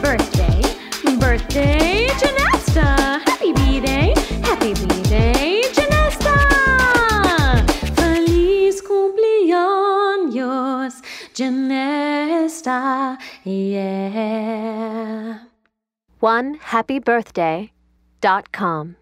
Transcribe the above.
birthday. Birthday, Janesta. Happy B-Day. Happy B-Day, Janesta. Feliz cumpleaños, Janesta. Yeah. One happy birthday dot com.